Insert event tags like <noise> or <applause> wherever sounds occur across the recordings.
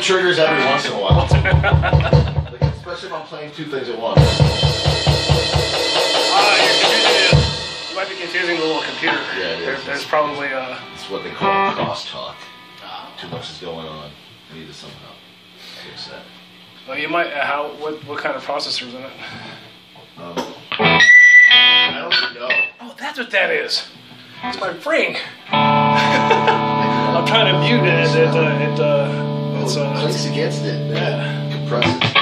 only triggers every once in a while. like, <laughs> especially if I'm playing two things at once. Ah, you're confusing it. You might be confusing the little computer. Yeah, it is. There, there's probably a. It's what they call crosstalk. Too much is going on. I need to somehow fix that. Well, you might. Uh, how? What? What kind of processors in it? Um, I don't know. Oh, that's what that is. It's my ring. <laughs> I'm trying to mute it. It. Uh, it. Uh, it's. Uh, clicks against it. Yeah. Compresses. so,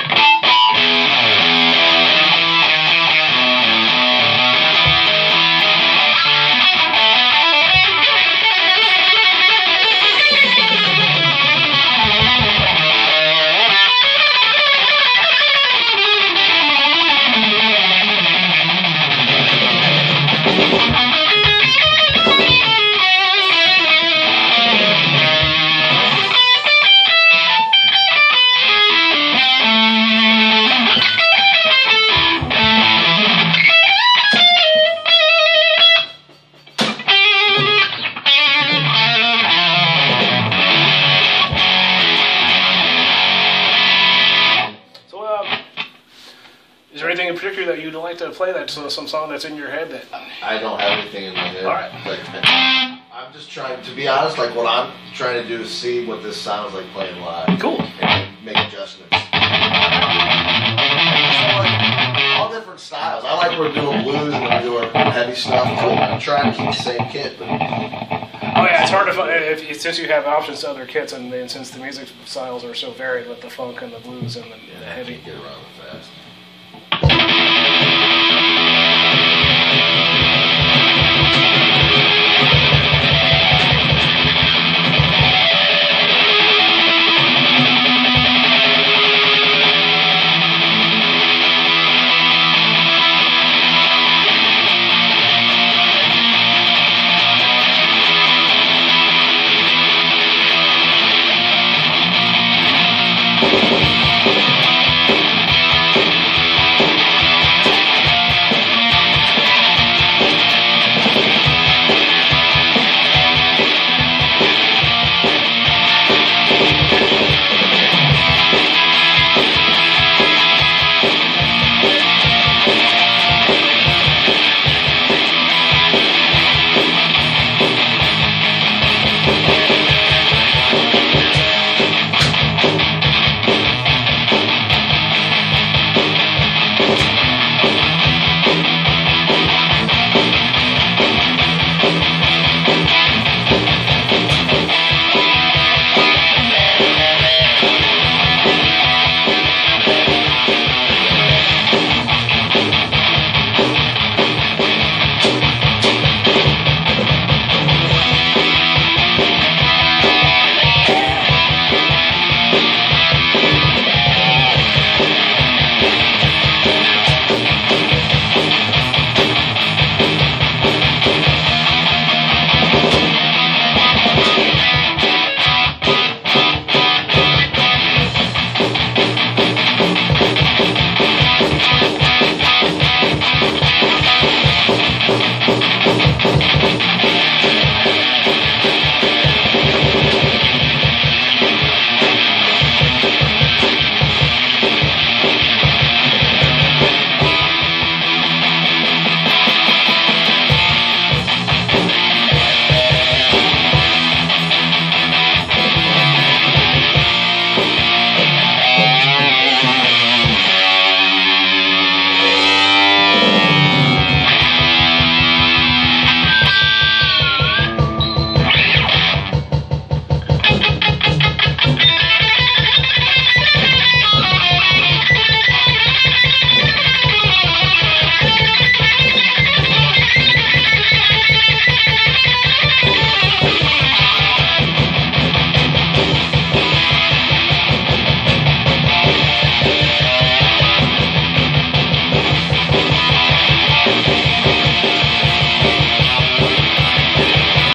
you'd like to play? that uh, some song that's in your head that. I don't have anything in my head. All right. Like, I'm just trying to be honest. Like what I'm trying to do is see what this sounds like playing live. Cool. And make adjustments. All different styles. I like we're doing blues and we're doing heavy stuff. I'm trying to keep the same kit, but Oh yeah, it's hard to find if, since you have options to other kits, and, and since the music styles are so varied with the funk and the blues and the, the yeah, I heavy. can't get around it fast. Thank you.